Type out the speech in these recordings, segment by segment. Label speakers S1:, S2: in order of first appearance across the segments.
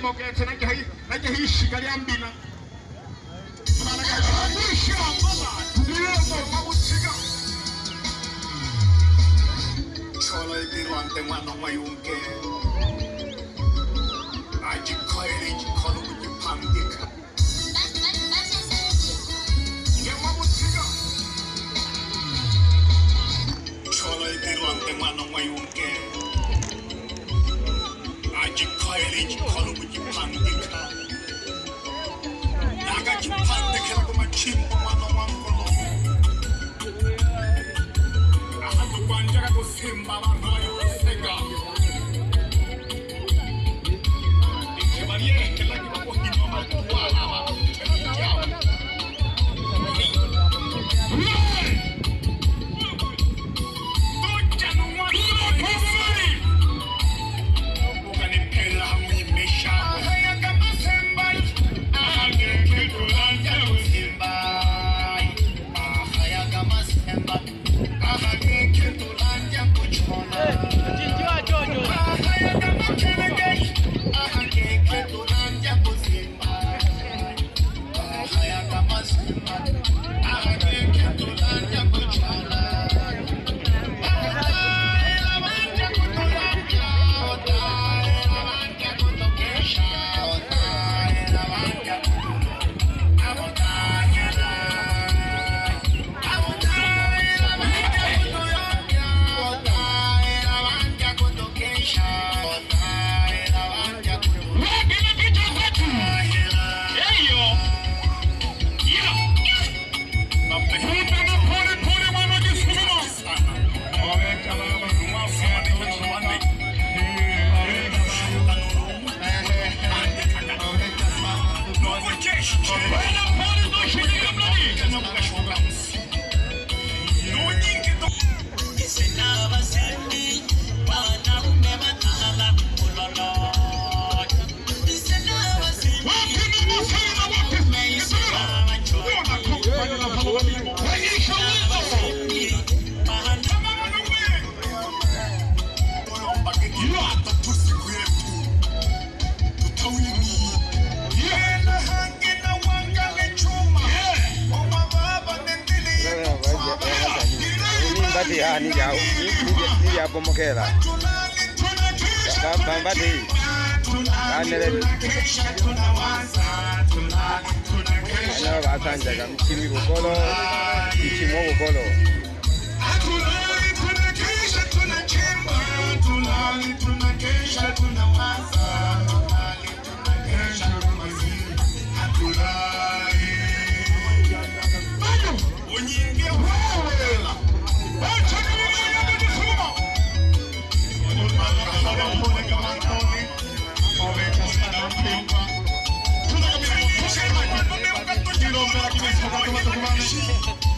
S1: mugetse nagihishiga lyambina
S2: Os Himalaia. Senaba sendi.
S3: Bati ha ah, ni ya ni ya bomokela. Ba bati
S2: kanere
S3: ana ba sanja ah, ga mchimi bukolo ichimo bukolo
S2: Thank you. はい。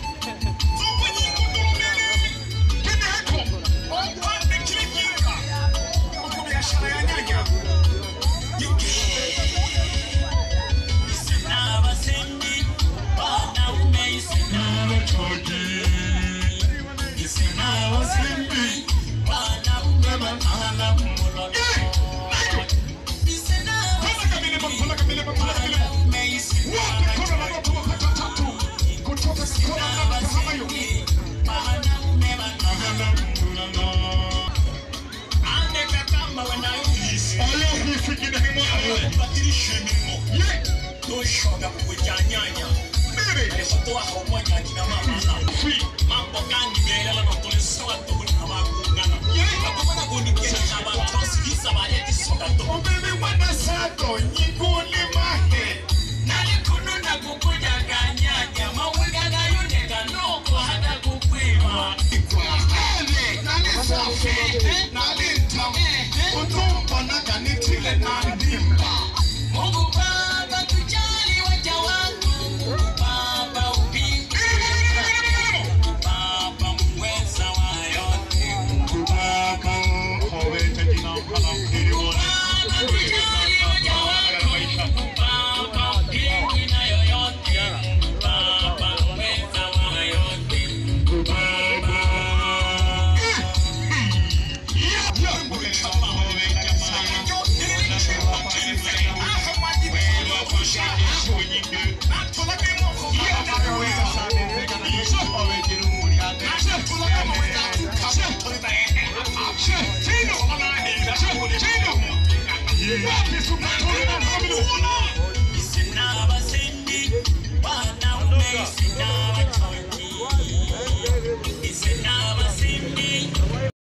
S2: Don shugaba ko janyanya.
S1: Bebe.
S2: Alihutuwa hawa Sinabasindi, Bana Ume Sinabasindi.